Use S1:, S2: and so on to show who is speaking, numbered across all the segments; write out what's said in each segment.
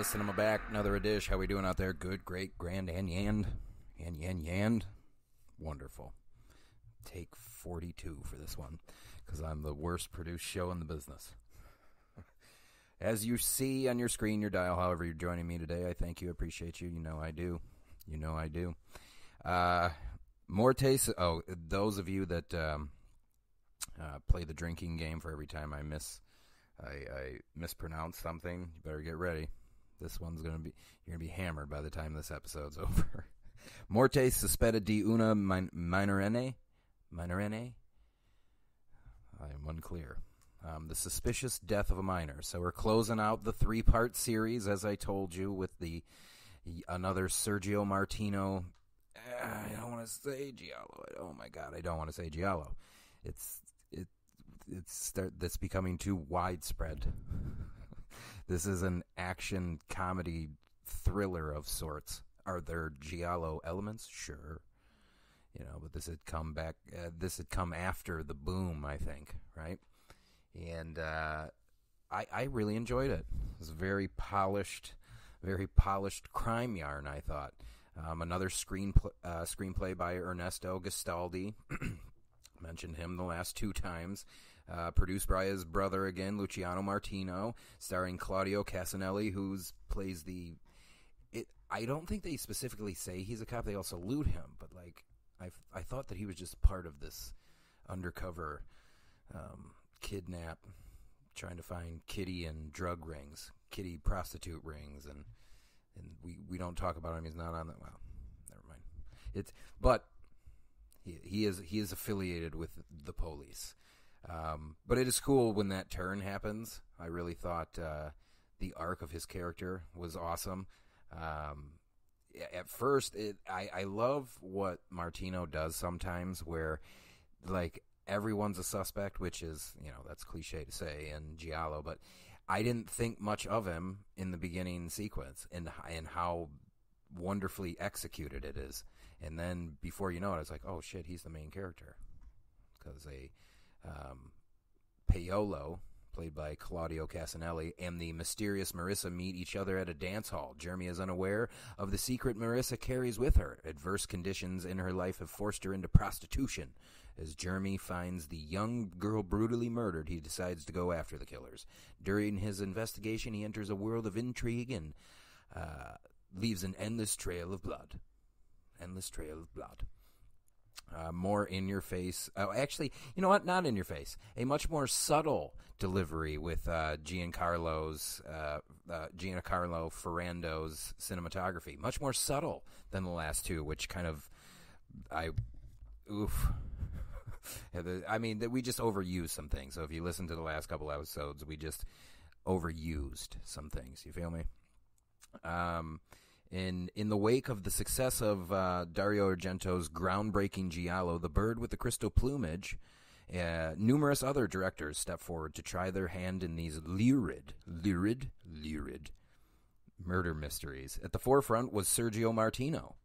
S1: Cinema back, another edition. How we doing out there? Good, great, grand, and yand, and yan yand. Wonderful. Take forty-two for this one because I'm the worst produced show in the business. As you see on your screen, your dial, however you're joining me today, I thank you, appreciate you. You know I do. You know I do. Uh, more taste. Oh, those of you that um, uh, play the drinking game for every time I miss, I, I mispronounce something. You better get ready. This one's gonna be you're gonna be hammered by the time this episode's over. Morte suspetta di una min- minorenne, minorenne. I am unclear. Um, the suspicious death of a minor. So we're closing out the three-part series, as I told you, with the another Sergio Martino. Uh, I don't want to say Giallo. Oh my God, I don't want to say Giallo. It's it it's start that's becoming too widespread. This is an action comedy thriller of sorts. Are there Giallo elements? Sure. You know, but this had come back. Uh, this had come after the boom, I think, right? And uh, I, I really enjoyed it. It was very polished, very polished crime yarn. I thought. Um, another screen uh, screenplay by Ernesto Gastaldi. Mentioned him the last two times. Uh, produced by his brother again, Luciano Martino, starring Claudio Cassinelli, who's plays the. It. I don't think they specifically say he's a cop. They also salute him, but like I, I thought that he was just part of this undercover um, kidnap, trying to find kitty and drug rings, kitty prostitute rings, and and we, we don't talk about him. He's not on that. Well, never mind. It's but he he is he is affiliated with the police. Um, but it is cool when that turn happens. I really thought uh, the arc of his character was awesome. Um, at first, it, I, I love what Martino does sometimes, where like everyone's a suspect, which is you know that's cliche to say in Giallo, but I didn't think much of him in the beginning sequence and and how wonderfully executed it is. And then before you know it, it's like, oh shit, he's the main character because a um, Paolo, played by Claudio Cassinelli, and the mysterious Marissa meet each other at a dance hall. Germi is unaware of the secret Marissa carries with her. Adverse conditions in her life have forced her into prostitution. As Germi finds the young girl brutally murdered, he decides to go after the killers. During his investigation, he enters a world of intrigue and uh, leaves an endless trail of blood. Endless trail of blood. Uh, more in your face. Oh, actually, you know what? Not in your face. A much more subtle delivery with uh, Giancarlo's uh, uh, Giancarlo Ferrando's cinematography. Much more subtle than the last two, which kind of I oof. I mean, that we just overused some things. So if you listen to the last couple episodes, we just overused some things. You feel me? Um, in in the wake of the success of uh, Dario Argento's groundbreaking Giallo, The Bird with the Crystal Plumage, uh, numerous other directors step forward to try their hand in these lurid, lurid, lurid murder mysteries. At the forefront was Sergio Martino,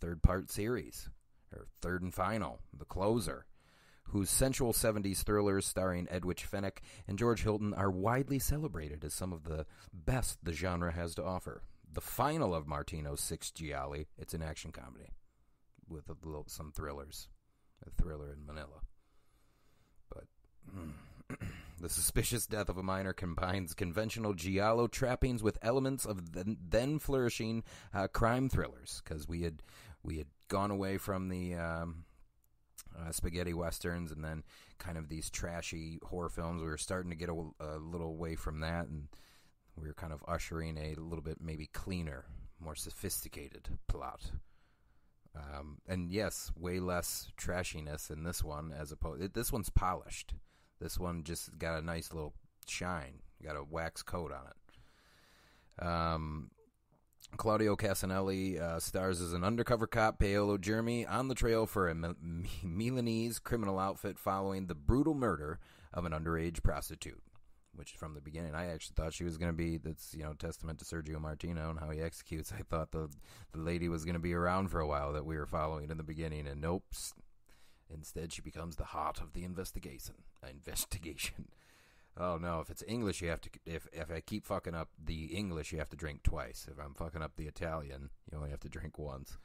S1: third part series, or third and final, The Closer, whose sensual 70s thrillers starring Edwidge Fenech and George Hilton are widely celebrated as some of the best the genre has to offer the final of Martino's Six Gialli. It's an action comedy with a little, some thrillers, a thriller in Manila. But the suspicious death of a minor combines conventional giallo trappings with elements of the then flourishing uh, crime thrillers because we had we had gone away from the. Um, uh, spaghetti westerns and then kind of these trashy horror films. We were starting to get a, a little away from that, and we are kind of ushering a little bit maybe cleaner, more sophisticated plot. Um, and yes, way less trashiness in this one as opposed. This one's polished. This one just got a nice little shine. Got a wax coat on it. Um, Claudio Cassinelli uh, stars as an undercover cop, Paolo Germi, on the trail for a Milanese criminal outfit following the brutal murder of an underage prostitute which from the beginning I actually thought she was going to be that's you know testament to Sergio Martino and how he executes. I thought the the lady was going to be around for a while that we were following in the beginning, and nope. Instead, she becomes the heart of the investigation. Investigation. Oh no! If it's English, you have to. If if I keep fucking up the English, you have to drink twice. If I'm fucking up the Italian, you only have to drink once.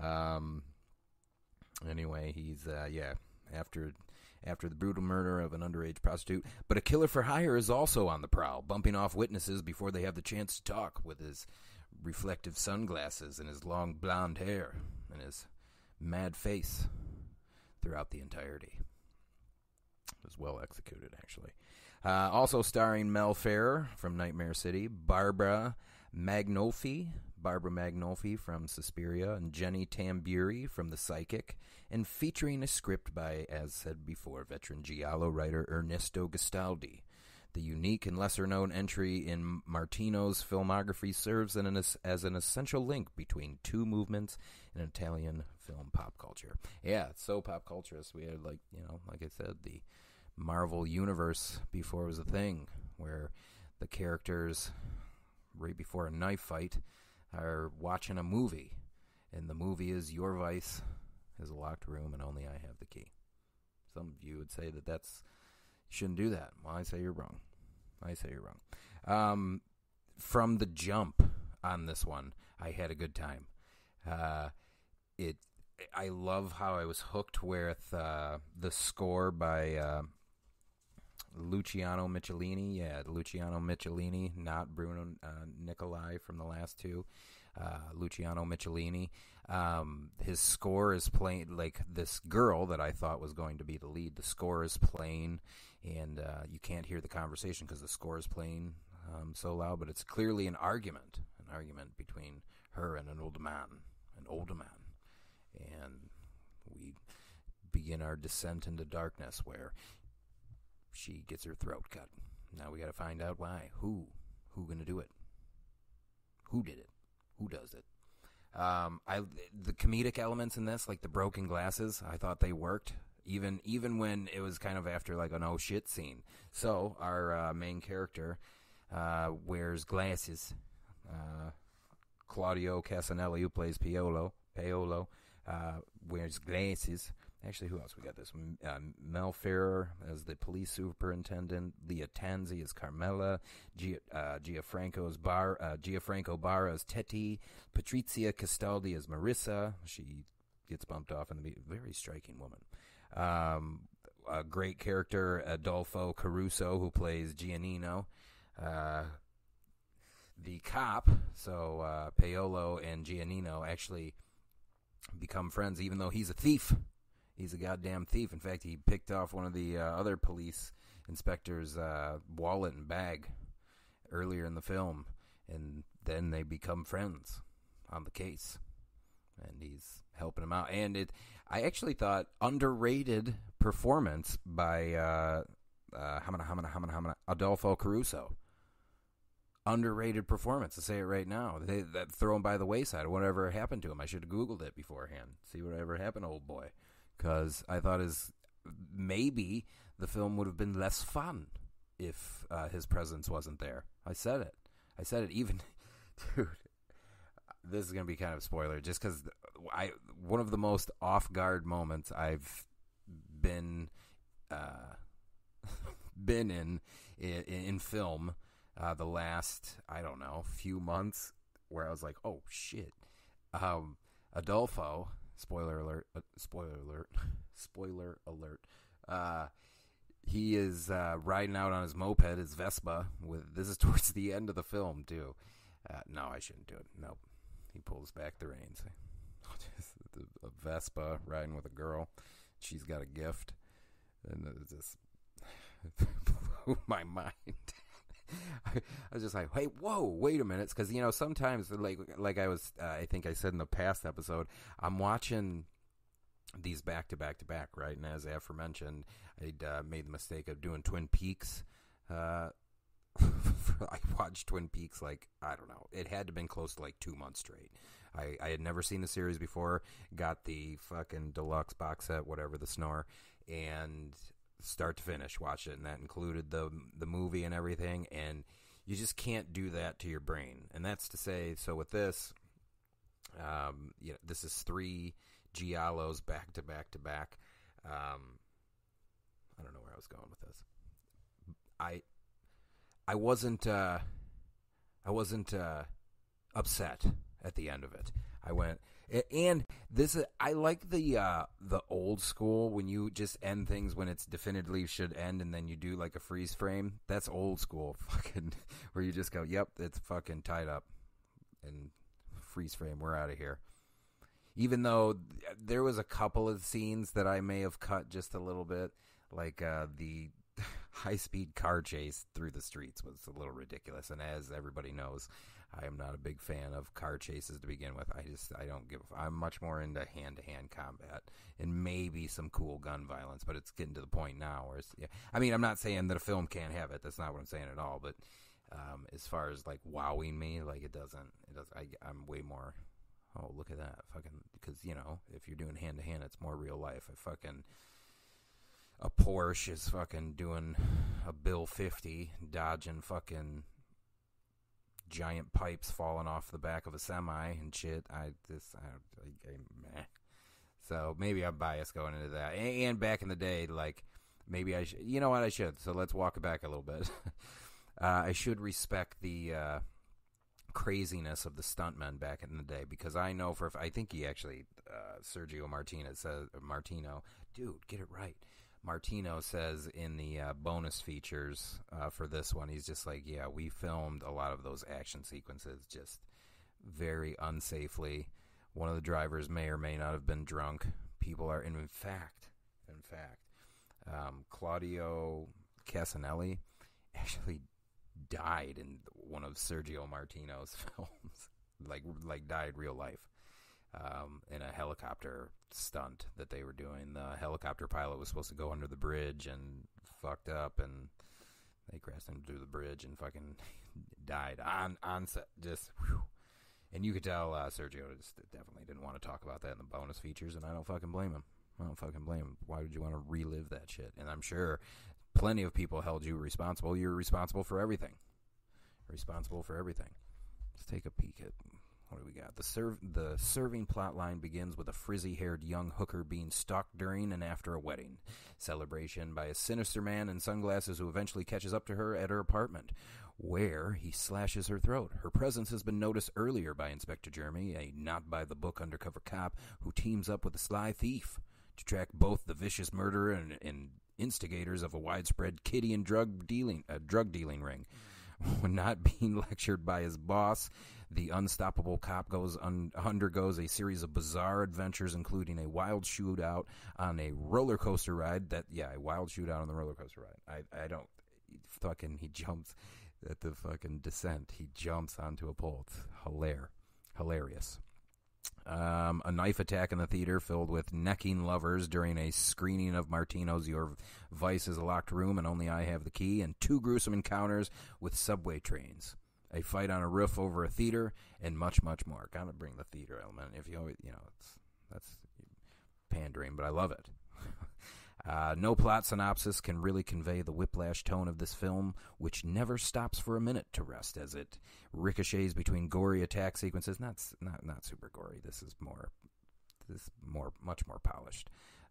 S1: Um. Anyway, he's uh, yeah after after the brutal murder of an underage prostitute. But a killer for hire is also on the prowl, bumping off witnesses before they have the chance to talk with his reflective sunglasses and his long blonde hair and his mad face throughout the entirety. It was well executed, actually. Uh, also starring Mel Ferrer from Nightmare City, Barbara Magnolfi, Barbara Magnolfi from Suspiria, and Jenny Tamburi from The Psychic, and featuring a script by, as said before, veteran Giallo writer Ernesto Gastaldi. The unique and lesser known entry in Martino's filmography serves an, as an essential link between two movements in Italian film pop culture. Yeah, it's so pop culturist. We had, like, you know, like I said, the Marvel Universe before it was a thing, where the characters, right before a knife fight, are watching a movie, and the movie is Your Vice is a locked room, and only I have the key. Some of you would say that that's shouldn't do that. Well, I say you're wrong. I say you're wrong. Um, from the jump on this one, I had a good time. Uh, it I love how I was hooked with uh, the score by uh, Luciano Michelini. Yeah, Luciano Michelini, not Bruno uh, Nicolai from the last two. Uh, Luciano Michelini. Um, his score is playing like this girl that I thought was going to be the lead. The score is playing, and uh, you can't hear the conversation because the score is playing um, so loud. But it's clearly an argument, an argument between her and an old man, an older man, and we begin our descent into darkness where she gets her throat cut. Now we got to find out why. Who? Who going to do it? Who did it? Who does it? Um, I the comedic elements in this, like the broken glasses, I thought they worked. Even even when it was kind of after like an oh shit scene. So our uh, main character uh, wears glasses. Uh, Claudio Cassinelli, who plays Paolo, Paolo uh, wears glasses Actually, who else we got this? Uh, Mel Ferrer as the police superintendent. Lia Tanzi as Carmela. Gia, uh, Gianfranco's Bar, uh, Gianfranco Barra as Teti. Patrizia Castaldi as Marissa. She gets bumped off in the very striking woman. Um, a great character, Adolfo Caruso, who plays Giannino. Uh, the cop, so uh, Paolo and Giannino actually become friends, even though he's a thief he's a goddamn thief. In fact, he picked off one of the uh, other police inspector's uh, wallet and bag earlier in the film, and then they become friends on the case, and he's helping him out. And it, I actually thought underrated performance by uh, uh, Hamana, Hamana, Hamana, Adolfo Caruso. Underrated performance. To say it right now, they that throw him by the wayside. Whatever happened to him, I should have googled it beforehand. See whatever happened, old boy because I thought his maybe the film would have been less fun if uh, his presence wasn't there. I said it. I said it. Even, dude, this is gonna be kind of spoiler, just because I one of the most off guard moments I've been uh, been in, in in, film uh, the last I don't know few months, where I was like, oh shit, um, Adolfo Spoiler alert! Uh, spoiler alert! spoiler alert! Uh, he is uh, riding out on his moped, his Vespa. With this is towards the end of the film too. Uh, no, I shouldn't do it. Nope. He pulls back the reins. a Vespa riding with a girl. She's got a gift, and it just blew my mind. I, was just like, "Hey, whoa, wait a minute," because you know sometimes, like like I was, uh, I think I said in the past episode, I'm watching these back to back to back, right? And as I aforementioned, I'd uh, made the mistake of doing Twin Peaks. Uh, I watched Twin Peaks like I don't know. It had to have been close to like two months straight. I, I had never seen the series before. Got the fucking deluxe box set, whatever the snore, and start to finish, watch it, and that included the the movie and everything. And you just can't do that to your brain. And that's to say, so with this, um, you know, this is three giallos back to back to back. Um, I don't know where I was going with this. I I wasn't uh, I wasn't uh, upset at the end of it. I went and this is, I like the uh, the old school when you just end things when it's definitively should end and then you do like a freeze frame. That's old school fucking where you just go, "Yep, it's fucking tied up." And freeze frame, we're out of here. Even though there was a couple of scenes that I may have cut just a little bit, like uh, the high speed car chase through the streets was a little ridiculous. And as everybody knows, I am not a big fan of car chases to begin with. I just I don't give. I'm much more into hand to hand combat and maybe some cool gun violence. But it's getting to the point now where it's. Yeah, I mean, I'm not saying that a film can't have it. That's not what I'm saying at all. But um, as far as like wowing me, like it doesn't. It does. I, I'm way more. Oh, look at that! Fucking because you know if you're doing hand to hand, it's more real life. I fucking a Porsche is fucking doing a Bill 50, dodging fucking giant pipes falling off the back of a semi and shit. I just, I, I, I meh. So maybe I'm biased going into that. And, and back in the day, like maybe I should, you know what I should. So let's walk it back a little bit. uh, I should respect the uh, craziness of the stuntmen back in the day because I know for I think he actually uh, Sergio Martinez says Martino, dude, get it right. Martino says in the uh, bonus features uh, for this one, he's just like, yeah, we filmed a lot of those action sequences just very unsafely. One of the drivers may or may not have been drunk. People are, in fact, in fact, um, Claudio Cassinelli actually died in one of Sergio Martino's films, like like died real life um, in a helicopter stunt that they were doing. The helicopter pilot was supposed to go under the bridge and fucked up, and they crashed into the bridge and fucking died on on set. Just, whew. and you could tell uh, Sergio just definitely didn't want to talk about that in the bonus features, and I don't fucking blame him. I don't fucking blame him. Why would you want to relive that shit? And I'm sure plenty of people held you responsible. You're responsible for everything. Responsible for everything. Let's take a peek at what do we got? The serve the serving plot line begins with a frizzy-haired young hooker being stalked during and after a wedding celebration by a sinister man in sunglasses who eventually catches up to her at her apartment, where he slashes her throat. Her presence has been noticed earlier by Inspector Germi, a not-by-the-book undercover cop who teams up with a sly thief to track both the vicious murderer and, and instigators of a widespread kitty and drug dealing uh, drug dealing ring. When not being lectured by his boss, the unstoppable cop goes un- undergoes a series of bizarre adventures, including a wild shootout on a roller coaster ride. That yeah, a wild shootout on the roller coaster ride. I I don't fucking he jumps at the fucking descent. He jumps onto a pole. It's hilarious, hilarious. Um, a knife attack in the theater filled with necking lovers during a screening of Martino's Your Vice is a Locked Room and Only I Have the Key, and two gruesome encounters with subway trains a fight on a roof over a theater, and much, much more. Gotta bring the theater element. If you, always, you know, it's that's pandering, but I love it. uh, no plot synopsis can really convey the whiplash tone of this film, which never stops for a minute to rest as it ricochets between gory attack sequences. Not not not super gory. This is more this is more much more polished,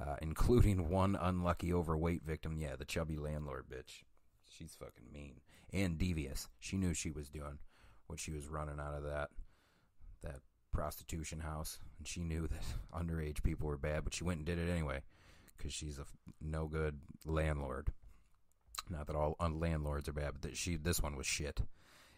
S1: uh, including one unlucky overweight victim. Yeah, the chubby landlord bitch. She's fucking mean and devious. She knew she was doing what she was running out of that that prostitution house, and she knew that underage people were bad, but she went and did it anyway because she's a no good landlord. Not that all landlords are bad, but that she this one was shit.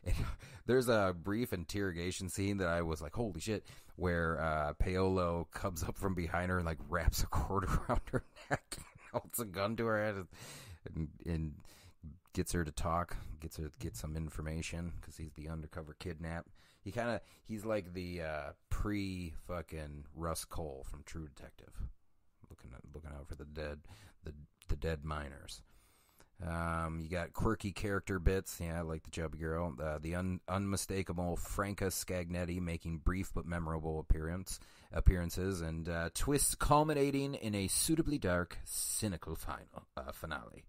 S1: And there's a brief interrogation scene that I was like, "Holy shit!" Where uh, Paolo comes up from behind her and like wraps a cord around her neck, and holds a gun to her head, and, and gets her to talk, gets her get some information because he's the undercover kidnap. He kind of he's like the uh, pre fucking Rust Cohle from True Detective, looking at, looking out for the dead the the dead minors. Um, you got quirky character bits, yeah, like the chubby girl, uh, the un- unmistakable Franca Scagnetti making brief but memorable appearance appearances, and uh, twists culminating in a suitably dark, cynical final uh, finale.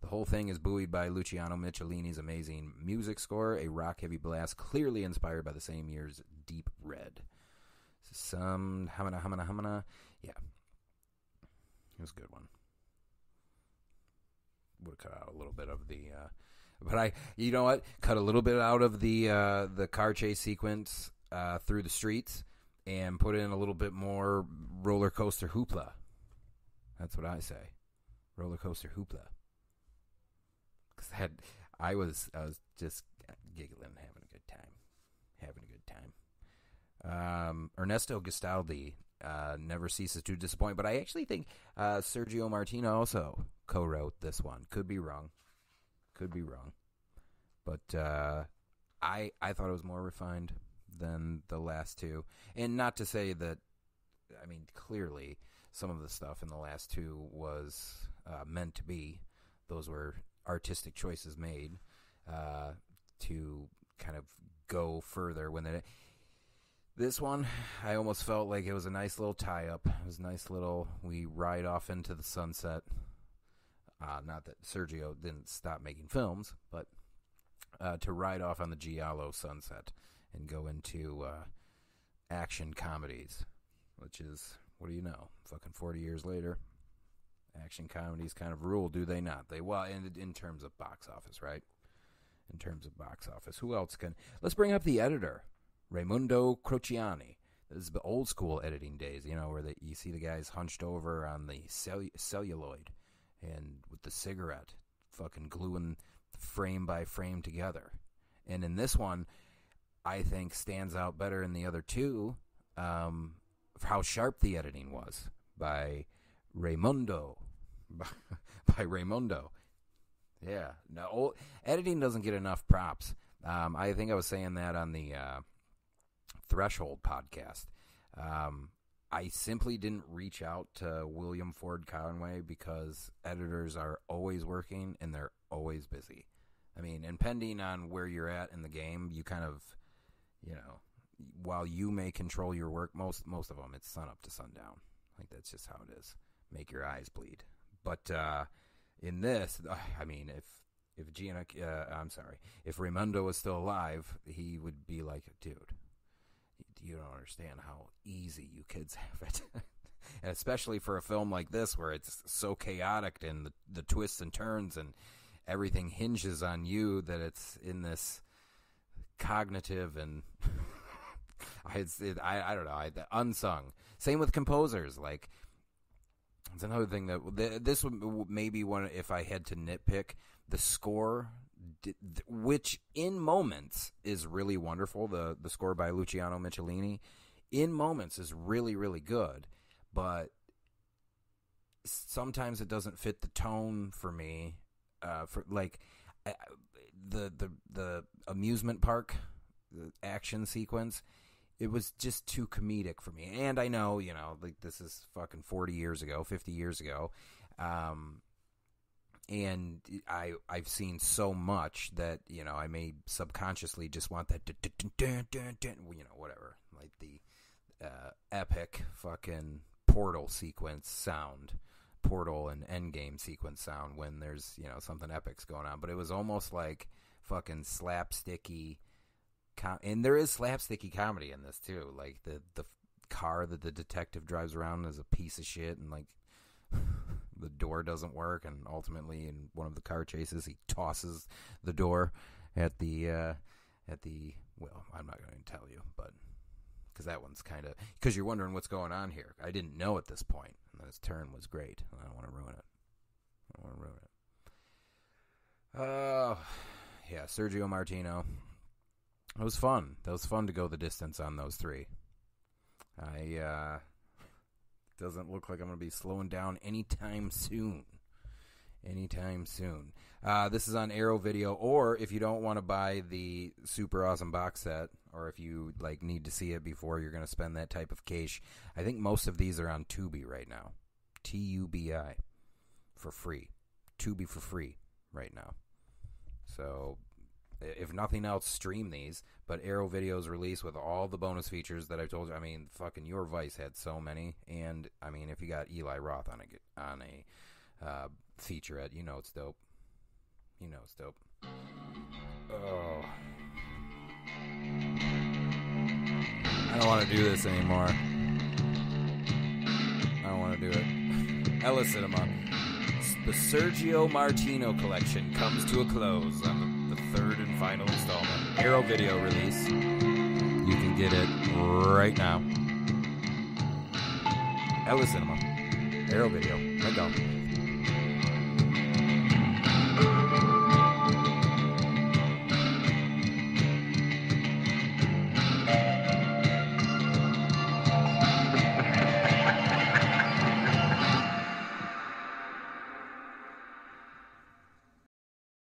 S1: The whole thing is buoyed by Luciano Michelini's amazing music score, a rock heavy blast clearly inspired by the same year's Deep Red. Some hamana hamana hamana. Yeah. It was a good one. would have cut out a little bit of the. Uh, but I, you know what, cut a little bit out of the uh, the car chase sequence uh, through the streets and put in a little bit more roller coaster hoopla. That's what I say, roller coaster hoopla. Because that I was I was just giggling, and having a good time, having a good time. Um, Ernesto Gastaldi uh, never ceases to disappoint, but I actually think uh, Sergio Martino also co-wrote this one. Could be wrong, could be wrong, but uh, I I thought it was more refined than the last two, and not to say that. I mean, clearly, some of the stuff in the last two was uh, meant to be. Those were artistic choices made uh, to kind of go further when they. This one, I almost felt like it was a nice little tie up. It was a nice little. We ride off into the sunset. Uh, not that Sergio didn't stop making films, but uh, to ride off on the Giallo sunset and go into uh, action comedies, which is what do you know? Fucking forty years later, action comedies kind of rule, do they not? They well, in in terms of box office, right? In terms of box office, who else can? Let's bring up the editor, Raimondo Crociani. This is the old school editing days, you know, where the, you see the guys hunched over on the cell, celluloid and with the cigarette, fucking gluing frame by frame together. And in this one, I think stands out better in the other two um, how sharp the editing was by Raimondo. by Raimondo. Yeah, no, editing doesn't get enough props. Um, I think I was saying that on the uh, Threshold podcast. Um, I simply didn't reach out to William Ford Conway because editors are always working and they're always busy. I mean, and on where you're at in the game, you kind of, you know, while you may control your work, most most of them it's sun up to sundown. Like that's just how it is. Make your eyes bleed. But uh, in this, I mean, if if Gina, uh, I'm sorry, if Raimondo was still alive, he would be like, dude, you don't understand how easy you kids have it. and especially for a film like this where it's so chaotic and the, the twists and turns and everything hinges on you that it's in this cognitive and I, it, I, I don't know I, unsung same with composers like it's another thing that this would maybe one if I had to nitpick the score which in moments is really wonderful. The the score by Luciano Michelini, in moments is really really good, but sometimes it doesn't fit the tone for me. Uh, for like the the the amusement park the action sequence, it was just too comedic for me. And I know you know like this is fucking forty years ago, fifty years ago. Um, and I I've seen so much that you know I may subconsciously just want that you know whatever like the uh, epic fucking portal sequence sound portal and endgame sequence sound when there's you know something epic's going on. But it was almost like fucking slapsticky com- and there is slapsticky comedy in this too like the the car that the detective drives around is a piece of shit and like the door doesn't work, and ultimately, in one of the car chases, he tosses the door at the uh, at the. Well, I'm not going to tell you, but because that one's kind of because you're wondering what's going on here. I didn't know at this point, and his turn was great. I don't want to ruin it. I don't want to ruin it. Oh, uh, yeah, Sergio Martino. It was fun. That was fun to go the distance on those three. I uh, doesn't look like I'm going to be slowing down anytime soon. Anytime soon. Uh, this is on Arrow Video, or if you don't want to buy the super awesome box set, or if you like need to see it before you're going to spend that type of cash, I think most of these are on Tubi right now. T U B I for free. Tubi for free right now. So if nothing else, stream these. But Arrow Videos released with all the bonus features that I told you. I mean, fucking Your Vice had so many, and I mean, if you got Eli Roth on a on a uh, featurette, you know it's dope. You know it's dope. Oh, I don't want to do this anymore. I don't want to do it. Ellissinema. The Sergio Martino collection comes to a close on the, the third final installment. Arrow video release. You can get it right now. Ella Cinema. Arrow video. Let go.